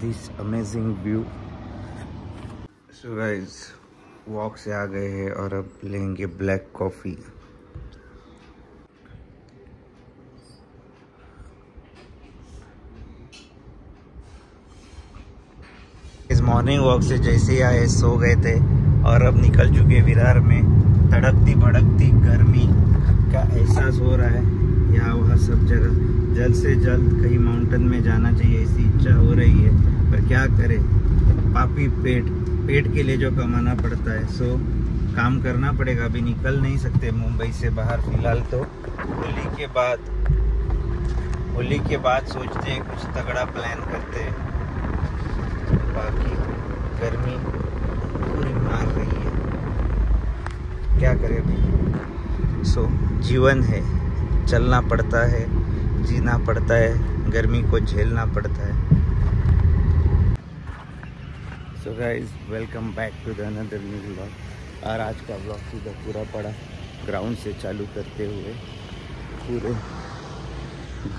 this amazing view. So guys walk से आ गए हैं और अब लेंगे ब्लैक कॉफ़ी इस मॉर्निंग वॉक से जैसे ही आए, सो गए थे और अब निकल चुके विरार में। तड़कती भड़कती गर्मी। का एहसास हो रहा है? यहाँ वहाँ सब जगह? जल्द से जल्द कहीं माउंटेन में जाना चाहिए, ऐसी इच्छा हो रही है। पर क्या करें? पापी पेट पेट के लिए जो कमाना पड़ता है, सो काम करना पड़ेगा। अभी निकल नहीं सकते मुंबई से बाहर फ़िलहाल तो। होली के बाद, होली के बाद सोचते हैं, कुछ तगड़ा प्लान करते हैं। बाकी गर्मी पूरी मार रही है। क्या करें अभी? सो, जीवन है। चलना पड़ता है जीना पड़ता है गर्मी को झेलना पड़ता है। So guys welcome back to the new blog और आज का ब्लॉग सीधा पूरा पड़ा ग्राउंड से चालू करते हुए। पूरे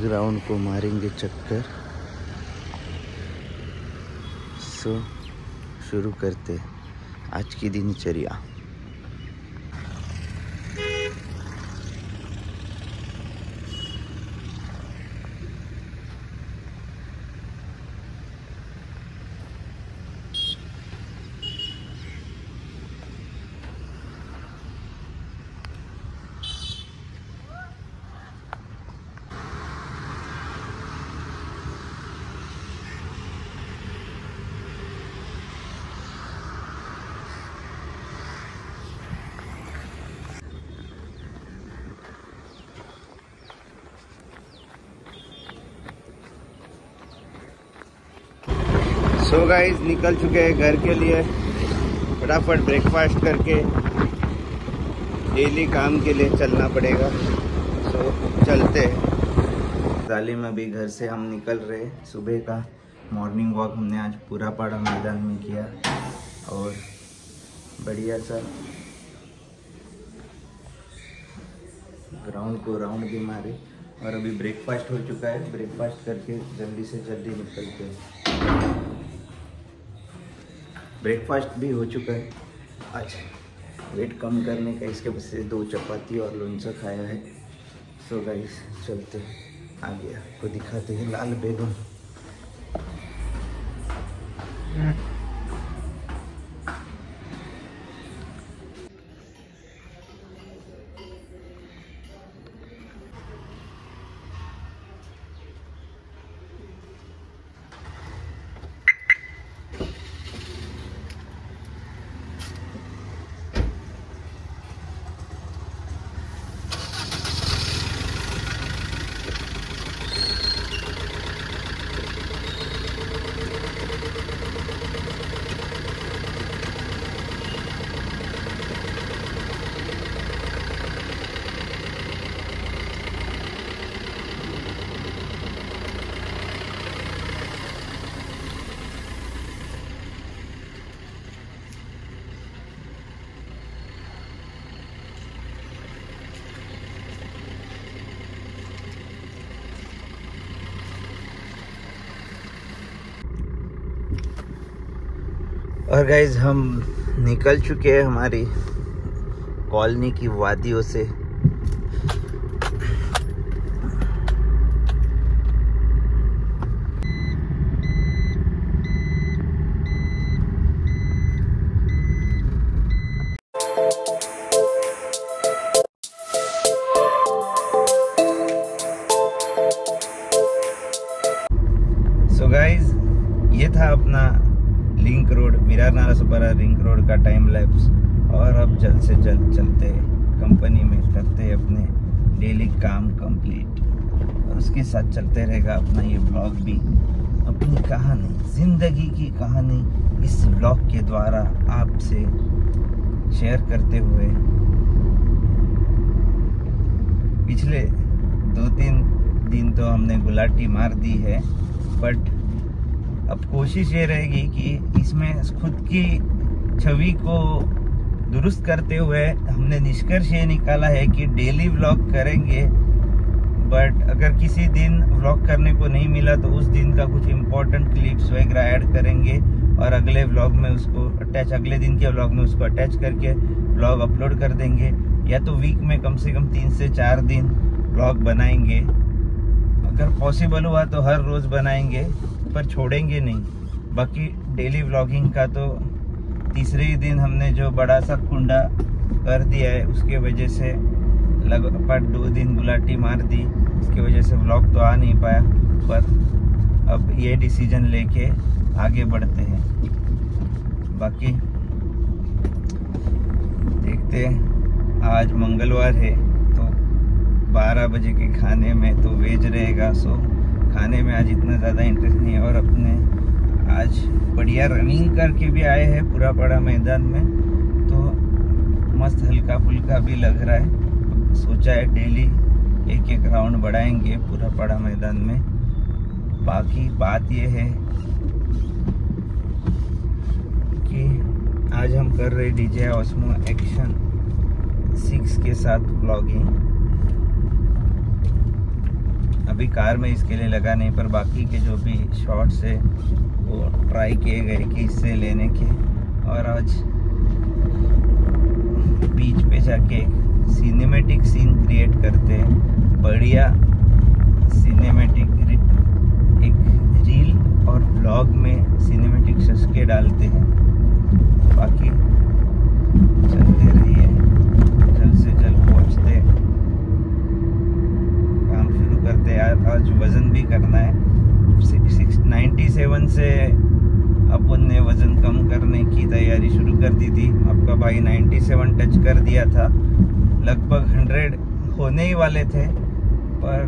ग्राउंड को मारेंगे चक्कर। सो so, शुरू करते आज की दिनचर्या। सो so गाइस निकल चुके हैं घर के लिए। फटाफट ब्रेकफास्ट करके डेली काम के लिए चलना पड़ेगा। सो so, चलते हैं। तालीम अभी घर से हम निकल रहे सुबह का मॉर्निंग वॉक हमने आज पूरा पाड़ा मैदान में किया। और बढ़िया सा ग्राउंड को राउंड भी मारे। और अभी ब्रेकफास्ट हो चुका है। ब्रेकफास्ट करके जल्दी से जल्दी निकलते हैं। ब्रेकफास्ट भी हो चुका है। अच्छा वेट कम करने का इसके बस दो चपाती और लोंचा खाया है। सो गाइस चलते आ गया आपको दिखाते हैं लाल बैलून। और गाइज़ हम निकल चुके हैं हमारी कॉलोनी की वादियों से। सो so गाइज़ ये था अपना link road Virar Nalasopara link road का टाइम लैप्स और अब जल्द से जल्द चलते कंपनी में करते अपने डेली काम कंप्लीट और उसके साथ चलते रहेगा अपना ये ब्लॉग भी। अपनी कहानी, ज़िंदगी की कहानी इस ब्लॉग के द्वारा आपसे शेयर करते हुए। पिछले दो तीन दिन तो हमने गुलाटी मार दी है बट अब कोशिश ये रहेगी कि इसमें खुद की छवि को दुरुस्त करते हुए हमने निष्कर्ष ये निकाला है कि डेली व्लॉग करेंगे बट अगर किसी दिन व्लॉग करने को नहीं मिला तो उस दिन का कुछ इम्पोर्टेंट क्लिप्स वगैरह ऐड करेंगे और अगले व्लॉग में उसको अटैच अगले दिन के व्लॉग में उसको अटैच करके व्लॉग अपलोड कर देंगे। या तो वीक में कम से कम तीन से चार दिन व्लॉग बनाएँगे। अगर पॉसिबल हुआ तो हर रोज़ बनाएँगे। पर छोड़ेंगे नहीं। बाकी डेली व्लॉगिंग का तो तीसरे ही दिन हमने जो बड़ा सा कुंडा कर दिया है, उसके वजह से लगभग दो दिन गुलाटी मार दी। उसकी वजह से व्लॉग तो आ नहीं पाया, पर अब ये डिसीज़न लेके आगे बढ़ते हैं। बाकी देखते हैं, आज मंगलवार है तो 12 बजे के खाने में तो वेज रहेगा सो खाने में आज इतना ज़्यादा इंटरेस्ट नहीं है और अपने आज बढ़िया रनिंग करके भी आए हैं पूरा पड़ा मैदान में तो मस्त हल्का फुल्का भी लग रहा है। सोचा है डेली एक एक राउंड बढ़ाएँगे पूरा पड़ा मैदान में। बाकी बात यह है कि आज हम कर रहे डीजे ऑस्मो एक्शन सिक्स के साथ ब्लॉगिंग अभी कार में इसके लिए लगा नहीं, पर बाकी के जो भी शॉट्स है, वो ट्राई किए गए कि इससे लेने के। और आज बीच पे जाके सिनेमेटिक सीन क्रिएट करते हैं। बढ़िया सिनेमेटिक एक रील और ब्लॉग में सिनेमेटिक सस्के डालते हैं। बाकी चलते रहिए, जल्द से जल्द पहुँचते काम शुरू करते हैं आज वज़न भी करना है। नाइन्टी सेवन से अपन ने वज़न कम करने की तैयारी शुरू कर दी थी। आपका भाई 97 टच कर दिया था। लगभग 100 होने ही वाले थे, पर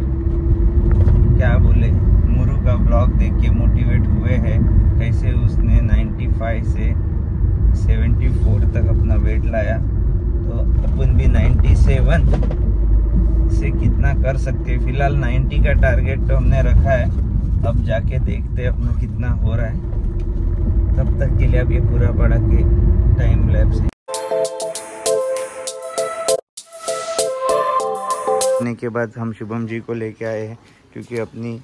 क्या बोले, मुरु का ब्लॉग देख के मोटिवेट हुए हैं। कैसे उसने 95 से 74 तक अपना वेट लाया। तो अपन भी 97 से कितना कर सकते फ़िलहाल 90 का टारगेट तो हमने रखा है। अब जाके देखते हैं अपना कितना हो रहा है। तब तक के लिए अब ये पूरा पड़ा के टाइम लैप्स है। के बाद हम शुभम जी को लेके आए हैं, क्योंकि अपनी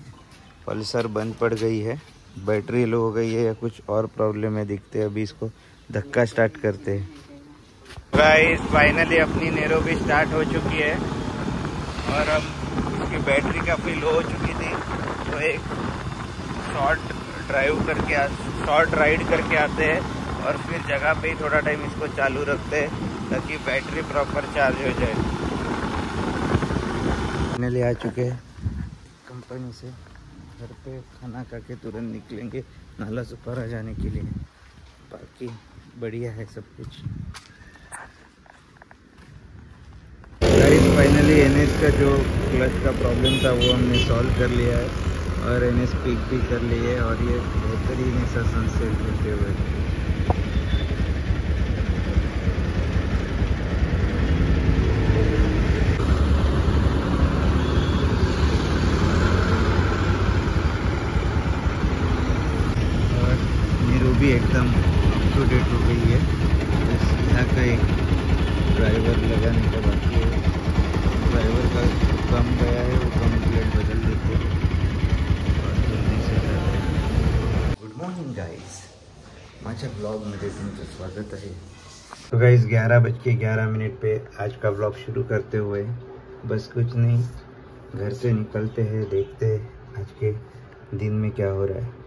पल्सर बंद पड़ गई है। बैटरी लो हो गई है या कुछ और प्रॉब्लम है, दिखते हैं। अभी इसको धक्का स्टार्ट करते हैं। गाइस फाइनली अपनी नेरो भी स्टार्ट हो चुकी है। और अब इसकी बैटरी काफ़ी लो हो चुकी थी तो एक शॉर्ट ड्राइव करके शॉर्ट राइड करके आते हैं और फिर जगह पे ही थोड़ा टाइम इसको चालू रखते हैं ताकि बैटरी प्रॉपर चार्ज हो जाए। फाइनली आ चुके हैं। कंपनी से घर पे खाना खा के तुरंत निकलेंगे नाला सुपारा जाने के लिए। बाकी बढ़िया है सब कुछ। फाइनली एन का जो क्लच का प्रॉब्लम था, वो हमने सॉल्व कर लिया है और एन एस पिक भी कर ली है और ये बेहतरीन ऐसा सनसेट होते हुए भी एकदम अप टू डेट हो गई है बस यहाँ का एक ड्राइवर लगाने का बाकी है ड्राइवर का कम गया है वो कम प्लेट बदल देते और जल्दी से जाते गुड मॉर्निंग गाइस ब्लॉगमध्ये तुमचं स्वागत तो गाइज़ ग्यारह बज के ग्यारह मिनट पे आज का ब्लॉग शुरू करते हुए बस कुछ नहीं, घर से निकलते हैं, देखते हैं आज के दिन में क्या हो रहा है।